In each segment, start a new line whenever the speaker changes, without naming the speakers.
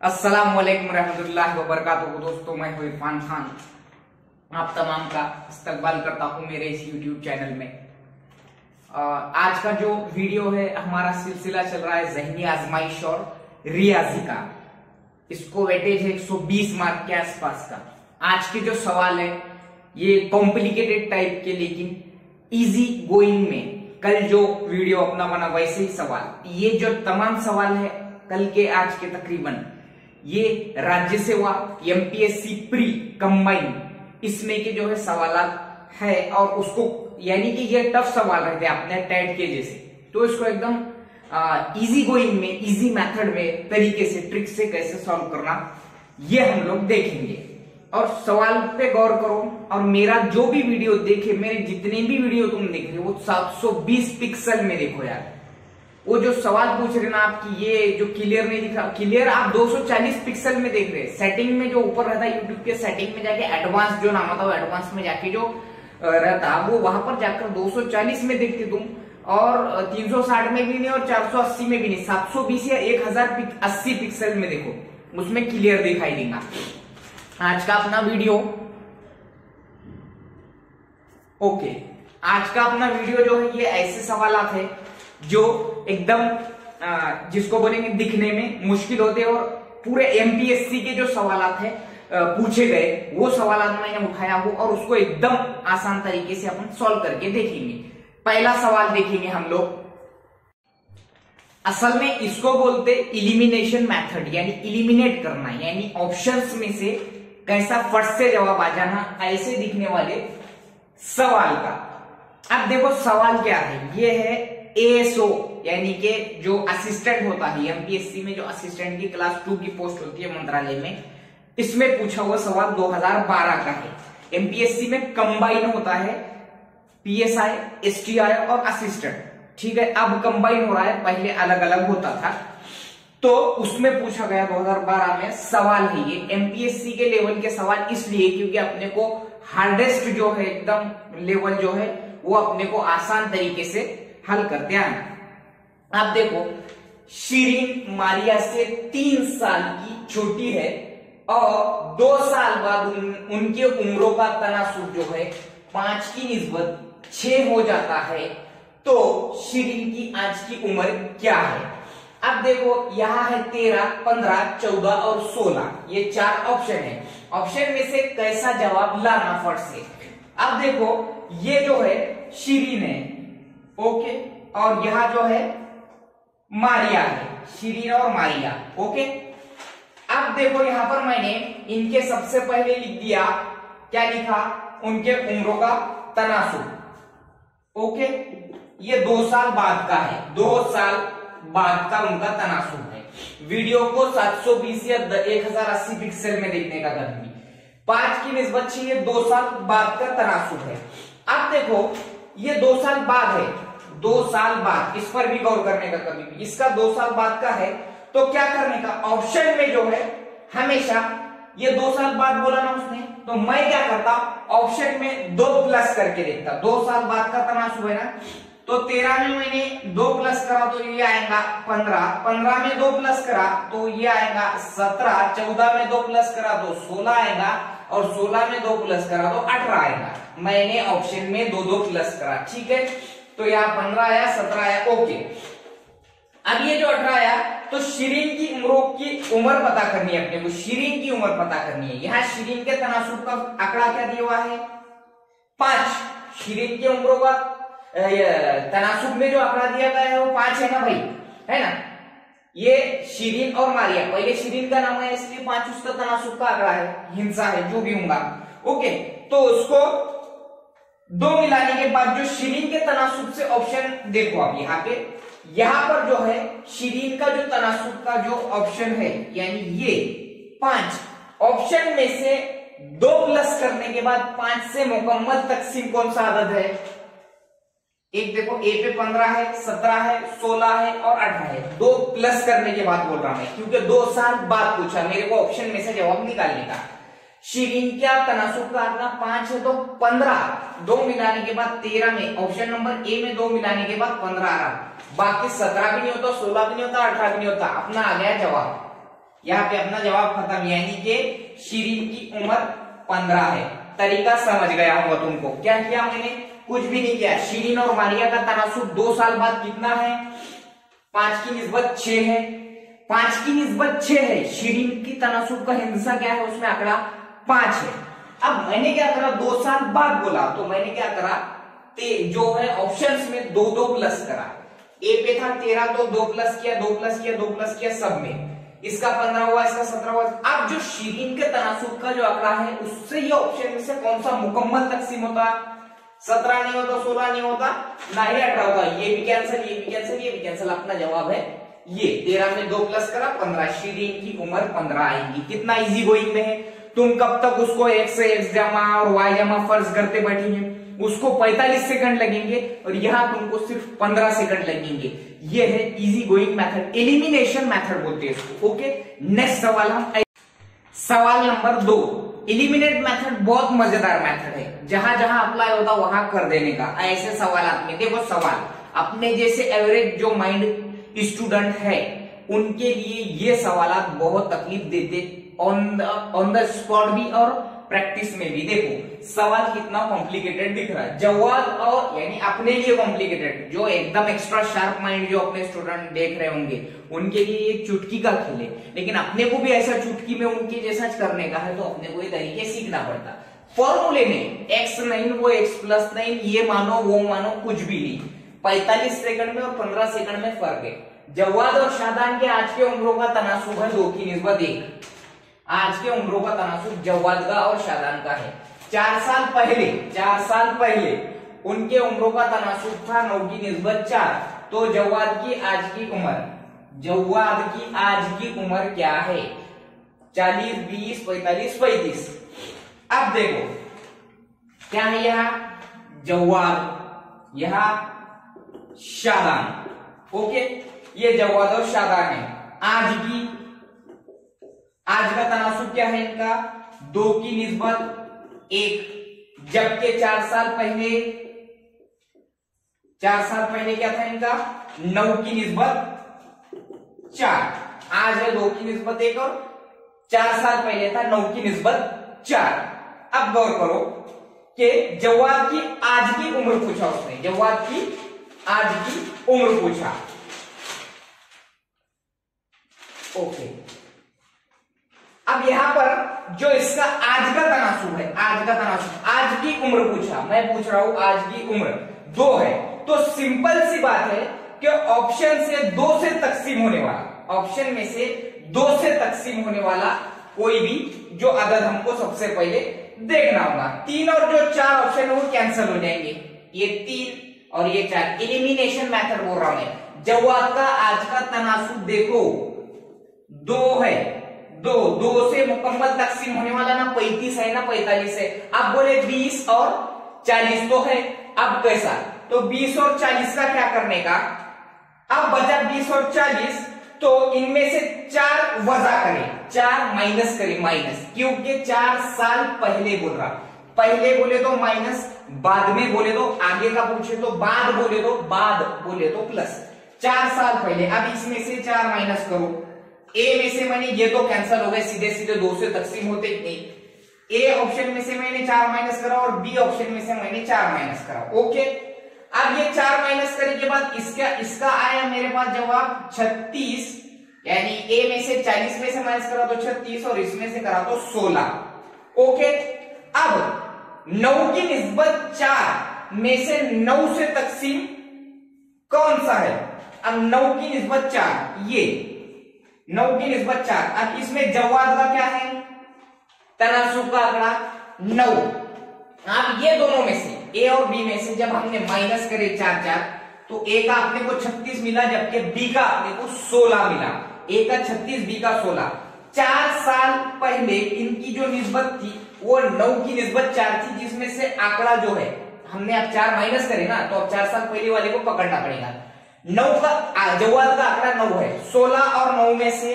अस्सलाम वालेकुम रहमतुल्लाहि व बरकातुहू दोस्तों, मैं हूँ इरफान खान। आप तमाम का इस्तकबाल करता हूँ मेरे इस यूट्यूब चैनल में। आज का जो वीडियो है, हमारा सिलसिला चल रहा है जहनी आजमाइश और रियाजी का। इसको वेटेज है 120 मार्क के आसपास का। आज के जो सवाल है, ये कॉम्प्लिकेटेड टाइप के, लेकिन इजी गोइंग में। कल जो वीडियो अपना बना, वैसे ही सवाल। ये जो तमाम सवाल है, कल के आज के तकरीबन ये राज्य सेवा एमपीएससी प्री कंबाइन इसमें के जो है सवाल है और उसको, यानी कि ये टफ सवाल रहते हैं अपने टेट के जैसे। तो इसको एकदम इजी गोइंग में इजी मेथड में तरीके से ट्रिक से कैसे सॉल्व करना, ये हम लोग देखेंगे। और सवाल पे गौर करो, और मेरा जो भी वीडियो देखे, मेरे जितने भी वीडियो तुम देख रहे हो, वो 720 पिक्सल में देखो यार। वो जो सवाल पूछ रहे ना आपकी, ये जो क्लियर नहीं दिख रहा क्लियर आप 240 पिक्सल में देख रहे हैं। सेटिंग में जो ऊपर रहता है यूट्यूब के सेटिंग में जाके एडवांस जो नाम आता है एडवांस में जाके जो रहता वो वहाँ पर जाकर 240 में देखते तुम। और 360 में भी नहीं और 480 में भी नहीं 720 या 1080 पिक्सल में देखो। उसमें क्लियर दिखाई देगा। आज का अपना वीडियो ओके आज का अपना वीडियो जो है, ये ऐसे सवाल है जो एकदम जिसको बोलेंगे दिखने में मुश्किल होते और पूरे एमपीएससी के जो सवाल है पूछे गए, वो सवाल मैंने उठाया हो और उसको एकदम आसान तरीके से अपन सॉल्व करके देखेंगे। पहला सवाल देखेंगे हम लोग। असल में इसको बोलते इलिमिनेशन मेथड यानी इलिमिनेट करना, यानी ऑप्शंस में से कैसा फट से जवाब आ जाना, ऐसे दिखने वाले सवाल का। अब देखो सवाल क्या है? ये है एएसओ यानी कि जो असिस्टेंट होता है एमपीएससी में जो असिस्टेंट की क्लास टू की पोस्ट होती है मंत्रालय में, इसमें पूछा हुआ सवाल 2012 का है। एमपीएससी में कंबाइन होता है पीएसआई एसटीआई और असिस्टेंट ठीक है, अब कंबाइन हो रहा है, पहले अलग अलग होता था। तो उसमें पूछा गया 2012 में सवाल है ये। एमपीएससी के लेवल के सवाल इसलिए क्योंकि अपने को हार्डेस्ट जो है, एकदम लेवल जो है, वो अपने को आसान तरीके से हल करते हैं आप देखो शीरीन मारिया से तीन साल की छोटी है और दो साल बाद उन, उनके उम्रों का तनासुब जो है पाँच की निस्बत छ हो जाता है। तो शीरीन की आज की उम्र क्या है? अब देखो यहाँ है तेरह पंद्रह चौदह और सोलह। ये चार ऑप्शन है। ऑप्शन में से कैसा जवाब लाना फट से अब देखो ये जो है शीरीन है ओके? और यहाँ जो है मारिया है, शीरीन और मारिया, ओके? अब देखो यहाँ पर मैंने इनके सबसे पहले लिख दिया, क्या लिखा? उनके उम्रों का तनासुब ओके? ये दो साल बाद का है, दो साल बाद का उनका तनासुब है। वीडियो को 720 या 1080 पिक्सल में देखने का कभी पाँच की निस्बत ये दो साल बाद का तनासुब है। अब देखो, ये दो साल बाद है दो साल बाद, इस पर भी गौर करने का कभी भी इसका दो साल बाद का है तो क्या करने का? ऑप्शन में जो है, हमेशा ये दो साल बाद बोला ना उसने तो मैं क्या करता? ऑप्शन में दो प्लस करके देखता। दो साल बाद का तनासुब है ना? तो तेरह में मैंने दो प्लस करा तो ये आएगा पंद्रह। पंद्रह में दो प्लस करा तो ये आएगा सत्रह। चौदह में दो प्लस करा तो सोलह आएगा और सोलह में दो प्लस करा तो अठारह आएगा। मैंने ऑप्शन में दो दो प्लस करा। ठीक है? तो यहाँ पंद्रह आया, सत्रह आया, ओके। अब ये जो अठारह आया तो शिरीन की उम्रों की उम्र पता करनी है अपने को, शिरीन की उम्र पता करनी है। यहाँ शिरीन के तनासुब का आंकड़ा क्या दिया हुआ है? पाँच। शिरीन की उम्रों का तनासुब में जो आंकड़ा दिया गया है वो पाँच है ना भाई? है ना? ये शिरीन और मारिया। पहले शिरीन का नाम है, इसलिए पाँच उसका तनासुब का आंकड़ा है, हिंसा है, जो भी होगा। ओके तो उसको दो मिलाने के बाद जो शिरीन के तनासुब से ऑप्शन देखो आप यहाँ पे। यहाँ पर जो है, शिरीन का जो तनासुब का जो ऑप्शन है, यानी ये पाँच ऑप्शन में से दो प्लस करने के बाद पाँच से मुकम्मल तकसीम कौन सा आदत है? एक देखो ए पे पंद्रह है, सत्रह है, सोलह है और अठारह है। दो प्लस करने के बाद बोल रहा हूँ मैं, क्योंकि दो साल बाद पूछा, मेरे को ऑप्शन में से जवाब निकालने का। शिरीन क्या तनासुब का आंकड़ा पाँच है तो पंद्रह। दो मिलाने के बाद तेरह में ऑप्शन नंबर ए में दो मिलाने के बाद पंद्रह आ रहा बाकी सत्रह भी नहीं होता, सोलह भी नहीं होता, अठारह भी नहीं होता, अपना आ गया जवाब। यहाँ पे अपना जवाब खत्म, यानी कि शिरीन की उम्र पंद्रह है। तरीका समझ गया होगा तुमको। क्या किया मैंने? कुछ भी नहीं किया। शिरीन और मारिया का तनासुब दो साल बाद कितना है? पाँच की निस्बत छह है। पाँच की निस्बत छह है। शिरीन की तनासुब का हिंसा क्या है? उसमें आंकड़ा पाँच है। अब मैंने क्या करा? दो साल बाद बोला तो मैंने क्या करा? ते जो है ऑप्शंस में दो दो प्लस करा। ए पे था तेरह तो दो प्लस किया, दो प्लस किया, दो प्लस किया सब में। इसका पंद्रह हुआ, इसका सत्रह हुआ। अब जो शीरीन के तनासुब का जो आंकड़ा है, उससे ये ऑप्शन में से कौन सा मुकम्मल तकसीम होता? सत्रह नहीं होता, सोलह नहीं होता, ना ही अठारह होता। ये भी कैंसिल ये भी कैंसिल ये भी कैंसिल अपना जवाब है ये। तेरह में दो प्लस करा, पंद्रह। शीरीन की उम्र पंद्रह आएगी। कितना इजी गोइंग में है? तुम कब तक उसको एक्स एक्स जमा और वाई जमा फ़र्ज़ करते बैठेंगे? उसको 45 सेकंड लगेंगे और यहाँ तुमको सिर्फ़ 15 सेकंड लगेंगे। ये है easy going method elimination method बोलते हैं इसको ओके नेक्स्ट सवाल हम सवाल नंबर दो। एलिमिनेट मेथड बहुत मज़ेदार मेथड है। जहाँ जहाँ अप्लाई होता वहाँ कर देने का। ऐसे सवाल में देखो सवाल। अपने जैसे एवरेज जो माइंड स्टूडेंट है, उनके लिए ये सवाल बहुत तकलीफ़ देते on the on the spot भी और प्रैक्टिस में भी। देखो, सवाल कितना कॉम्प्लिकेटेड दिख रहा है। जवाब और, यानी अपने लिए कॉम्प्लिकेटेड जो एकदम एक्स्ट्रा शार्प माइंड जो अपने स्टूडेंट देख रहे होंगे, उनके लिए ये चुटकी का खेल है। लेकिन अपने को भी ऐसा चुटकी में उनके जैसा करने का है तो अपने को ये तरीके सीखना पड़ता। फॉर्मूले में एक्स नाइन वो एक्स प्लस नाइन ये मानो, वो मानो, कुछ भी नहीं। पैतालीस सेकंड में और पंद्रह सेकंड में फ़र्क है। जवाद और शादान के आज के उम्रों का तनासुब है दो की निस्बत एक। आज के उम्रों का तनासुब जवाद का और शादान का है। चार साल पहले, चार साल पहले उनके उम्रों का तनासुब था नौ की नस्बत चार। तो जवाद की आज की उम्र जवाद की आज की उम्र क्या है? चालीस, बीस, पैतालीस, पैतीस। अब देखो, क्या है यहाँ? जवाद यहाँ शादान। ओके, ये जवाद और शादान है। आज की आज का तनासुब क्या है इनका? दो की निस्बत एक। जबकि चार साल पहले, चार साल पहले क्या था इनका? नौ की निस्बत चार। आज है दो की निस्बत एक और चार साल पहले था, नौ की निस्बत चार। अब गौर करो कि जवाब की आज की उम्र पूछा उसने। जवाब की आज की उम्र पूछा। ओके। अब यहाँ पर जो इसका आज का तनासुब है, आज का तनासुब आज की उम्र पूछा मैं पूछ रहा हूँ आज की उम्र। दो है। तो सिंपल सी बात है कि ऑप्शन से दो से तकसीम होने वाला, ऑप्शन में से दो से तकसीम होने वाला कोई भी जो अदद हमको सबसे पहले देखना होगा। तीन और जो चार ऑप्शन है वो कैंसिल हो जाएँगे। ये तीन और ये चार। इलिमिनेशन मेथड बोल रहा हूँ जवाब का आज का तनासुब देखो, दो है। दो दो से मुकम्मल तकसीम होने वाला ना पैंतीस है, ना पैतालीस है। अब बोले बीस और चालीस तो है। अब कैसा? तो बीस और चालीस का क्या करने का? अब बचा बीस और चालीस तो इनमें से चार वजा करें। चार माइनस करें, माइनस। क्योंकि चार साल पहले बोल रहा। पहले बोले तो माइनस, बाद में बोले तो आगे का पूछे तो बाद बोले तो बाद, बोले तो प्लस चार साल पहले। अब इसमें से चार माइनस करो। ए में से मैंने ये तो कैंसिल हो गए, सीधे सीधे दो से तकसीम होते नहीं ए ऑप्शन में से मैंने चार माइनस करा और बी ऑप्शन में से मैंने चार माइनस करा. ओके अब ये चार माइनस करने के बाद इसका इसका आया मेरे पास जवाब छत्तीस. यानी ए में से चालीस में से माइनस करा तो छत्तीस और इसमें से करा तो सोलह. ओके अब नौ की निस्बत चार में से नौ से तकसीम कौन सा है? अब नौ की निस्बत चार, ये. नौ की निस्बत चार अब इसमें जवाब का क्या है? तनासुब का आंकड़ा नौ। आप ये दोनों में से ए और बी में से जब हमने माइनस करे चार चार तो ए का अपने को छत्तीस मिला, जबकि बी का अपने को सोलह मिला। ए का छत्तीस बी का सोलह। चार साल पहले इनकी जो निस्बत थी, वो नौ की निस्बत चार थी, जिसमें से आंकड़ा जो है, हमने अब चार माइनस करे ना तो अब चार साल पहले वाले को पकड़ना पड़ेगा। नौ का जवाब का आंकड़ा नौ है। सोलह और नौ में से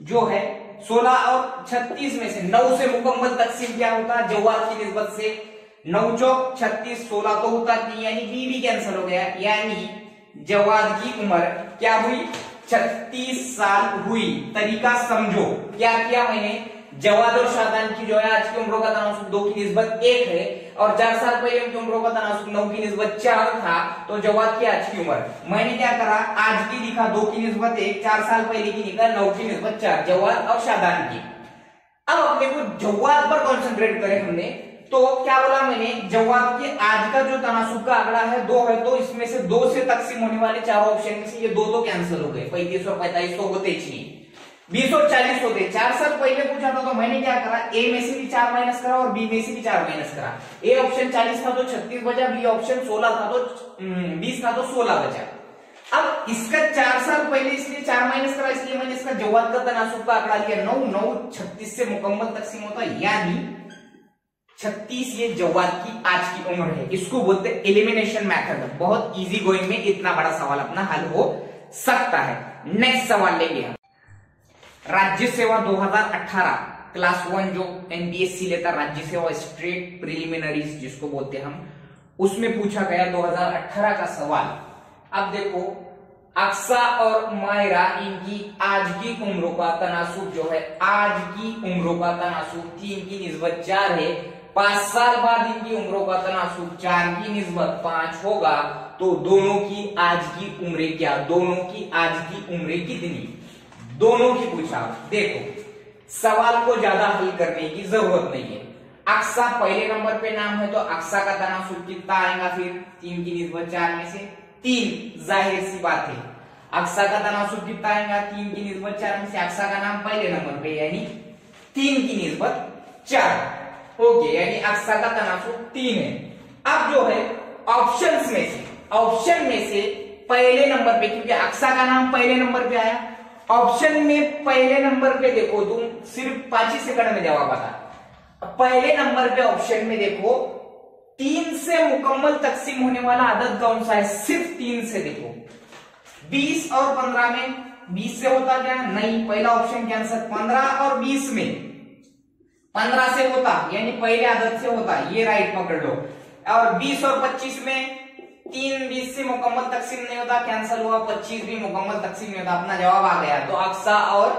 जो है, सोलह और छत्तीस में से, नौ से मुकम्मल तकसीम क्या होता? है जवाब की निस्बत से नौ चौक छत्तीस सोलह तो होता नहीं यानी बी भी कैंसिल हो गया। यानी जवाब की उम्र क्या हुई? छत्तीस साल हुई। तरीका समझो। क्या किया मैंने? जवाद और शादान की जो है, आज की उम्रों का तनासुब दो की निस्बत एक है और चार साल पहले उनकी उम्रों का तनासुब नौ की निस्बत चार था तो जवाद की आज की उम्र। मैंने क्या करा, आज की लिखा दो की नस्बत एक, चार साल पहले की लिखा नौ की निस्बत चार, जवाद और शादान की। अब अपने को जवाद पर कॉन्सेंट्रेट करें हमने तो क्या बोला मैंने जवाब के आज का जो तनासुब का आंकड़ा है, दो है तो इसमें से दो से तकसीम होने वाले चार ऑप्शन में से ये दो तो कैंसिल हो गए, पैंतीस और पैंतालीस तो होते ही बीस और चालीस होते चार साल पहले पूछा था तो मैंने क्या करा? ए में से भी चार माइनस करा और बी में से भी चार माइनस करा। ए ऑप्शन चालीस था तो छत्तीस बचा बी ऑप्शन सोलह था तो हम्म, बीस था तो सोलह बचा। अब इसका चार साल पहले इसलिए चार माइनस करा इसलिए मैंने इसका जवाब का तनासुब का आंकड़ा लिया। नौ नौ छत्तीस से मुकम्मल तकसीम होता यानी छत्तीस ये जवाब की आज की उम्र है। इसको बोलते एलिमिनेशन मैथड बहुत इजी गोइंग में इतना बड़ा सवाल अपना हल हो सकता है। नेक्स्ट सवाल लेंगे राज्य सेवा 2018 क्लास वन जो एनबीएससी लेता राज्य सेवा स्ट्रेट प्रिलिमिनरीज जिसको बोलते हैं हम, उसमें पूछा गया 2018 का सवाल। अब देखो, अक्सा और मायरा इनकी आज की उम्रों का तनासुब जो है, आज की उम्रों का तनासुब तीन की निस्बत चार है, पाँच साल बाद इनकी उम्रों का तनासुब चार की निस्बत पाँच होगा तो दोनों की आज की उम्र क्या, दोनों की आज की उम्र कितनी? दोनों की पूछा। देखो, सवाल को ज़्यादा हल करने की ज़रूरत नहीं है। अक्सा पहले नंबर पे नाम है तो अक्सा का तनासुब कितना आएगा फिर? तीन की निस्बत चार में से तीन। ज़ाहिर सी बात है। अक्सा का तनासुब कितना आएगा? तीन की निस्बत चार में से अक्सा का नाम पहले नंबर पे, यानी तीन की निस्बत चार। ओके, यानी अक्सा का तनासुब तीन है। अब जो है ऑप्शन में से ऑप्शन में से पहले नंबर पे, क्योंकि अक्सा का नाम पहले नंबर पे आया ऑप्शन में पहले नंबर पे देखो, तुम सिर्फ़ पाँच ही सेकंड में जवाब आता पहले नंबर पे ऑप्शन में देखो, तीन से मुकम्मल तकसीम होने वाला आदत कौन सा है? सिर्फ़ तीन से देखो। बीस और पंद्रह में, बीस से होता क्या नहीं, पहला ऑप्शन कैंसर पंद्रह और बीस में। पंद्रह से होता, यानी पहले आदत से होता, ये राइट पकड़ लो। और बीस और पच्चीस में तीन बीस से मुकम्मल तकसीम नहीं होता कैंसिल हुआ, पच्चीस भी मुकम्मल तकसीम नहीं होता, अपना जवाब आ गया। तो अक्सा और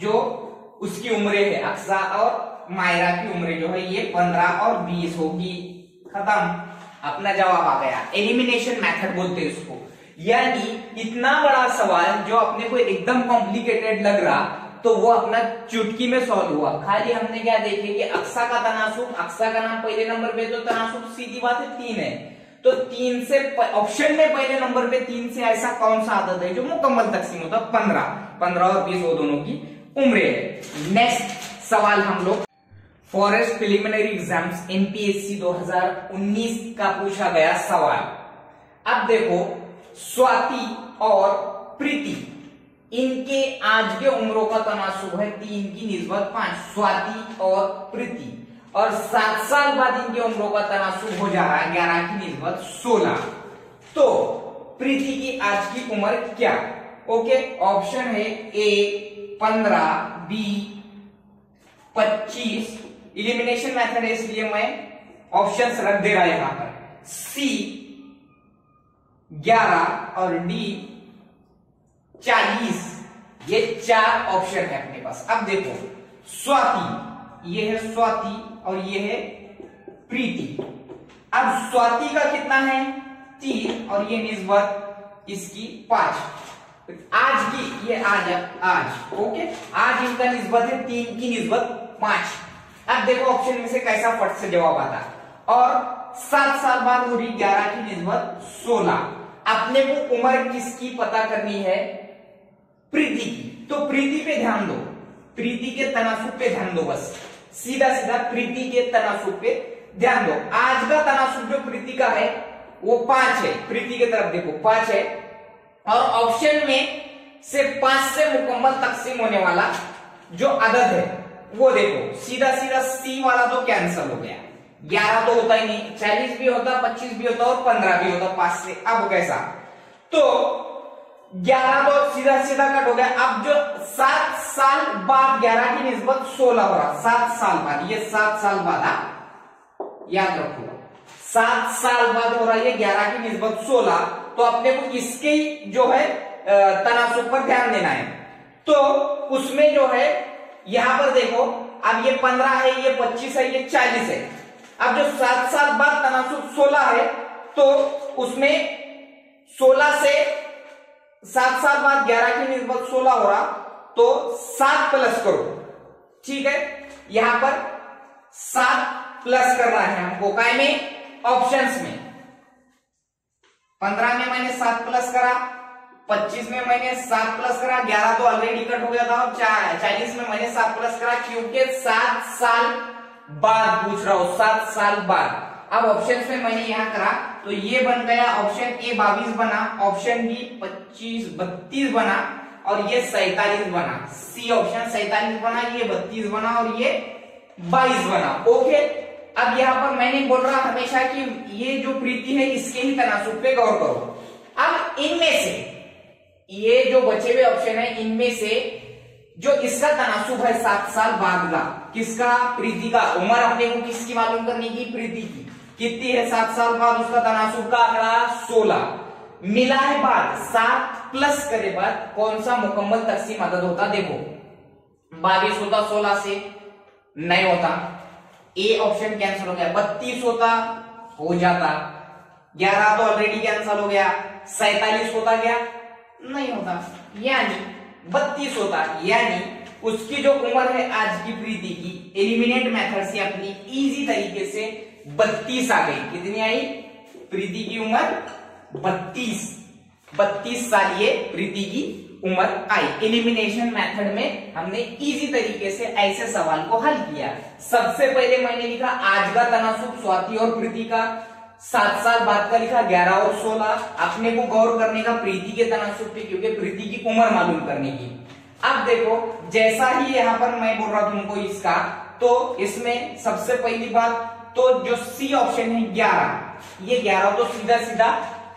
जो उसकी उम्र है, अक्सा और मायरा की उम्र जो है, ये पंद्रह और बीस होगी। खत्म। अपना जवाब आ गया। एलिमिनेशन मेथड बोलते हैं इसको यानी इतना बड़ा सवाल जो अपने को एकदम कॉम्प्लिकेटेड लग रहा तो वो अपना चुटकी में सॉल्व हुआ। खाली हमने क्या देखे कि अक्सा का तनासुब। अक्सा का नाम पहले नंबर पे तो तनासुब सीधी बात है, तीन है। तो तीन से ऑप्शन में पहले नंबर पे तीन से ऐसा कौन सा आदत है जो मुकम्मल तकसीम होता है? पंद्रह। पंद्रह और बीस वो दोनों की उम्र है। नेक्स्ट सवाल हम लोग। फॉरेस्ट प्रिलिमिनरी एग्ज़ाम्स एनपीएससी 2019 का पूछा गया सवाल। अब देखो, स्वाति और प्रीति, इनके आज के उम्रों का तनासुब है, तीन की निस्बत पाँच। स्वाति और प्रीति। और सात साल बाद इनके उम्रों का तनासुब हो जा रहा है, ग्यारह की निस्बत सोलह। तो प्रीति की आज की उम्र क्या? ओके ऑप्शन है ए पंद्रह बी पच्चीस। इलिमिनेशन मेथड है इसलिए मैं ऑप्शन रख दे रहा यहाँ पर। सी ग्यारह और डी चालीस। ये चार ऑप्शन है अपने पास। अब देखो, स्वाति। ये है स्वाति और ये है प्रीति। अब स्वाति का कितना है? तीन, और ये निस्बत, इसकी पाँच। आज की, ये आज आज, ओके? आज इनका निस्बत है तीन की निस्बत पाँच। अब देखो ऑप्शन में से कैसा फट से जवाब आता और सात साल बाद हो रही ग्यारह की निस्बत सोलह। अपने को उम्र किसकी पता करनी है? प्रीति की। तो प्रीति पे ध्यान दो। प्रीति के तनासुब पे ध्यान दो बस। सीधा सीधा प्रीति के तनासुब पे ध्यान दो। आज का तनासुब जो प्रीति का है, वो पाँच है। प्रीति के तरफ़ देखो, पाँच है। और ऑप्शन में से पाँच से मुकम्मल तकसीम होने वाला जो अदद है, वो देखो। सीधा सीधा सी वाला तो कैंसिल हो गया। ग्यारह तो होता ही नहीं, चालीस भी होता, पच्चीस भी होता और पंद्रह भी होता, पाँच से। अब कैसा? तो ग्यारह तो सीधा सीधा कट हो गया। अब जो सात साल बाद ग्यारह की निस्बत सोलह हो रहा। सात साल बाद, ये सात साल बाद आ हाँ? याद रखो। सात साल बाद हो रहा है ग्यारह की निस्बत सोलह। तो अपने को इसके जो है तनासुब पर ध्यान देना है। तो उसमें जो है, यहाँ पर देखो, अब ये पंद्रह है, ये पच्चीस है, ये चालीस है। अब जो सात साल बाद तनासुब सोलह है तो उसमें सोलह से सात साल बाद ग्यारह की निस्बत सोलह हो रहा तो सात प्लस करो। ठीक है? यहाँ पर सात प्लस करना है हमको। काय में? ऑप्शंस में। पंद्रह में मैंने सात प्लस करा, पच्चीस में मैंने सात प्लस करा, ग्यारह तो ऑलरेडी कट हो गया था। और चालीस में मैंने सात प्लस करा, क्योंकि सात साल बाद पूछ रहा हूँ, सात साल बाद। अब ऑप्शन में मैंने यहाँ करा तो ये बन गया ऑप्शन ए बाईस बना ऑप्शन बी पच्चीस बत्तीस बना, और ये सैतालीस बना। सी ऑप्शन सैतालीस बना, ये बत्तीस बना, और ये बाईस बना। ओके अब यहाँ पर मैंने बोल रहा हमेशा कि ये जो प्रीति है, इसके ही तनासुब पे गौर करो। अब इनमें से, ये जो बचे हुए ऑप्शन है, इनमें से जो इसका तनासुब है, सात साल बाद का किसका? प्रीति का। उम्र अपने को किसकी मालूम करने की प्रीति की। कितनी है? सात साल बाद उसका तनासुब का आंकड़ा सोलह। मिला है बाद, सात प्लस करे बाद कौन सा मुकम्मल तकसीम अदद होता? देखो, बाईस होता सोलह से नहीं होता। ए ऑप्शन कैंसिल हो गया, बत्तीस होता, हो जाता। ग्यारह तो ऑलरेडी कैंसिल हो गया, सैतालीस होता गया, नहीं होता। यानी, बत्तीस होता। यानी, उसकी जो उम्र है आज की प्रीति की एलिमिनेट मेथड से अपनी इजी तरीके से बत्तीस आ गई। कितनी आई? प्रीति की उम्र बत्तीस। बत्तीस साल ये प्रीति की उम्र आई। एलिमिनेशन मेथड में हमने इजी तरीके से ऐसे सवाल को हल किया। सबसे पहले मैंने लिखा, आज का तनासुब स्वाति और प्रीति का। सात साल बाद का लिखा, ग्यारह और सोलह। अपने को गौर करने का प्रीति के तनासुब पे, क्योंकि प्रीति की उम्र मालूम करने की। अब देखो, जैसा ही यहाँ पर मैं बोल रहा तुमको इसका तो इसमें सबसे पहली बात तो जो सी ऑप्शन है ग्यारह। ये ग्यारह तो सीधा सीधा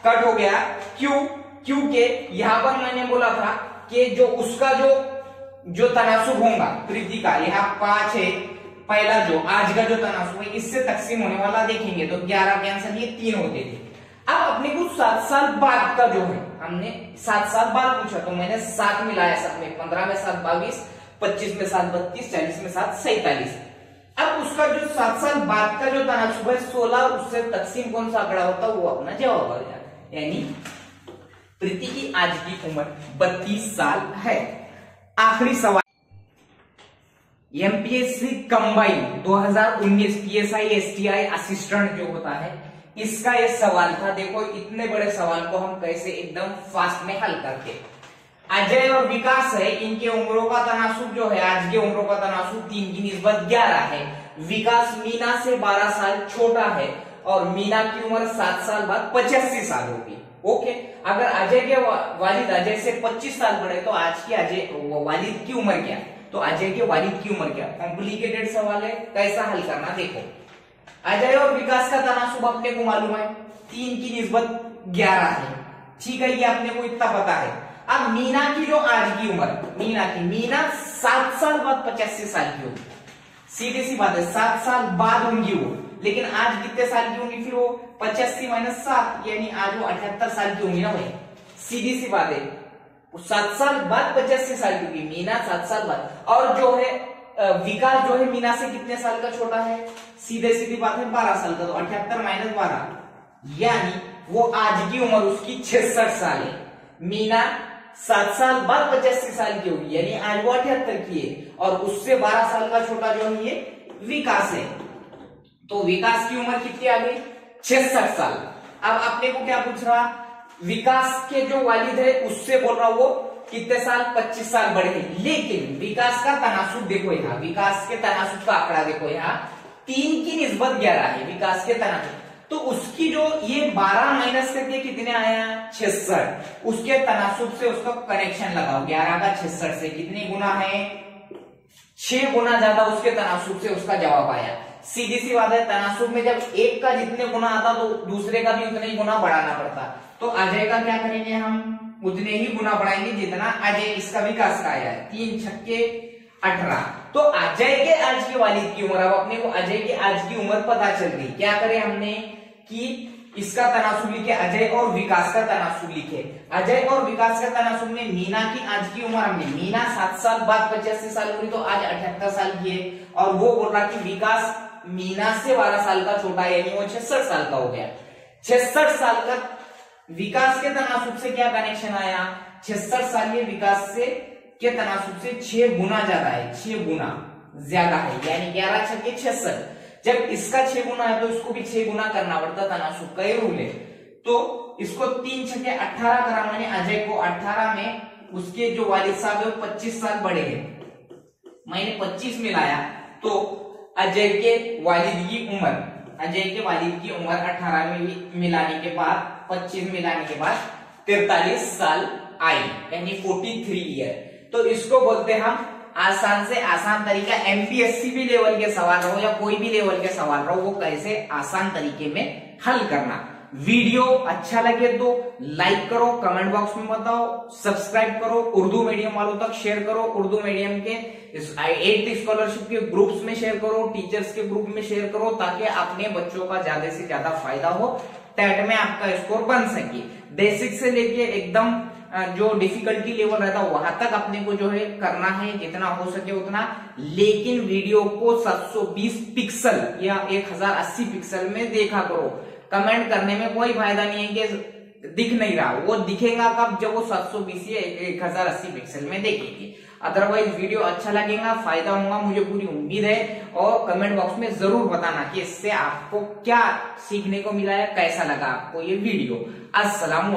कट हो गया। क्यों? क्योंकि यहाँ पर मैंने बोला था कि जो उसका जो जो तनासुब होगा, प्रीति का, यहाँ पाँच है। पहला जो, आज का जो तनासुब है, इससे तकसीम होने वाला देखेंगे। तो ग्यारह के आंसर ये तीन होते थे। अब अपने को सात साल बाद का जो है, हमने सात साल बाद पूछा तो मैंने सात मिलाया सात में, पंद्रह में सात बाईस, पच्चीस में सात बत्तीस, चालीस में सात सैतालीस। अब उसका जो सात साल बाद का जो तनासुब है सोलह, उससे तकसीम कौन सा आंकड़ा होता, वो अपना जवाब आ गया यानी, प्रीति की आज की उम्र बत्तीस साल है। आखिरी सवाल। MPSC combine 2019 PSI STI assistant जो होता है, इसका ये सवाल था। देखो, इतने बड़े सवाल को हम कैसे एकदम फास्ट में हल करते अजय और विकास है, इनके उम्रों का तनासुब जो है, आज के उम्रों का तनासुब तीन की निस्बत ग्यारह है। विकास मीना से बारह साल छोटा है और मीना की उम्र सात साल बाद पचासी साल होगी। ओके, अगर अजय के वालिद अजय से 25 साल बड़े तो आज की अजय वालिद की उम्र क्या तो अजय के वालिद की उम्र क्या कॉम्प्लिकेटेड सवाल है, कैसा हल करना देखो। अजय और विकास का तनासुब अपने को मालूम है, तीन की निस्बत ग्यारह है। ठीक है, ये अपने को इतना पता है। अब मीना की जो आज की उम्र, मीना की, मीना सात साल बाद पचासी साल की होगी। सीधी सी बात है, सात साल बाद होंगी वो लेकिन आज कितने साल की होंगी फिर वो? पचासी माइनस सात, यानी आज वो अठहत्तर साल की होंगी ना भाई। सीधी सी बात है सात साल बाद पचासी साल की होगी, मीना सात साल बाद। और जो है विकास जो है मीना से कितने साल का छोटा है? सीधे सीधी बात है, बारह साल का तो अठहत्तर माइनस बारह। यानी वो आज की उम्र उसकी छिसठ साल है। मीना सात साल बाद पचासी साल की होगी। यानी आज वो अठहत्तर की है। और उससे बारह साल का छोटा जो है ये विकास है। तो विकास की उम्र कितनी आ गई? छिसठ साल। अब अपने को क्या पूछ रहा? विकास के जो वालिद है, उससे बोल रहा वो, कितने साल? 25 साल बड़े हैं। लेकिन विकास का तनासुब देखो यहाँ। विकास के तनासुब का आंकड़ा देखो यहाँ। तीन की निस्बत ग्यारह है। विकास के तनासुब तो उसकी जो ये 12 माइनस करके कितने आया छिसठ उसके तनासुब से उसका कनेक्शन लगाओ। ग्यारह का छिसठ से कितने गुना है? छह गुना ज़्यादा उसके तनासुब से उसका जवाब आया। सीधी सी बात है, तनासुब में जब एक का जितने गुना आता तो दूसरे का भी उतने ही गुना बढ़ाना पड़ता। तो अजय का क्या करेंगे हम? उतने ही गुना बढ़ाएँगे जितना अजय इसका विकास का आया है। तीन छक्के अठारह। तो अजय के आज की वालिद की उम्र, अब अपने को अजय की आज की उम्र पता चल गई। क्या करें हमने? कि इसका तनासुब लिखे, अजय और विकास का तनासुब लिखे। अजय और विकास का तनासुब में मीना की आज की उम्र हमने। मीना सात साल बाद, पचासी साल हुई तो आज अठहत्तर साल की है। और वो बोल रहा कि विकास मीना से बारह साल का छोटा यानी वो छसठ साल का हो गया। छसठ साल का विकास के तनासुब से क्या कनेक्शन आया? छसठ साल के विकास से के तनासुब से छह गुना ज़्यादा है, छह गुना ज़्यादा है, यानी ग्यारह छके छसठ जब इसका छह गुना है तो इसको भी छह गुना करना पड़ता तनासुब का रूल है। तो इसको तीन छके अठारह करा, मैंने अजय को अट्ठारह में, उसके जो वालिद साहब है वो पच्चीस साल बड़े हैं। मैंने पच्चीस मिलाया तो अजय के वालिद की उम्र, अजय के वालिद की उम्र अठारह में मिलाने के बाद, पच्चीस मिलाने के बाद, तिरतालीस साल आई, यानी फोर्टी थ्री ईयर तो इसको बोलते हैं हम आसान से आसान तरीका एमपीएससी भी लेवल के सवाल रहो या कोई भी लेवल के सवाल रहो, वो कैसे आसान तरीके में हल करना। वीडियो अच्छा लगे तो लाइक करो कमेंट बॉक्स में बताओ सब्सक्राइब करो, उर्दू मीडियम वालों तक शेयर करो, उर्दू मीडियम के एट्थ स्कॉलरशिप के ग्रुप्स में शेयर करो टीचर्स के ग्रुप में शेयर करो, ताकि अपने बच्चों का ज़्यादा से ज़्यादा फ़ायदा हो टेट में आपका स्कोर बन सके। बेसिक से लेके एकदम जो डिफिकल्टी लेवल रहता है, वहाँ तक अपने को जो है करना है, जितना हो सके उतना। लेकिन वीडियो को 720 पिक्सल या 1080 पिक्सल में देखा करो। कमेंट करने में कोई फ़ायदा नहीं है कि दिख नहीं रहा। वो दिखेगा कब? जब वो 720 या 1080 पिक्सल में देखेंगे। अदरवाइज़ वीडियो अच्छा लगेगा, फ़ायदा होगा, मुझे पूरी उम्मीद है। और कमेंट बॉक्स में ज़रूर बताना कि इससे आपको क्या सीखने को मिला है, कैसा लगा आपको ये वीडियो अस्सलाम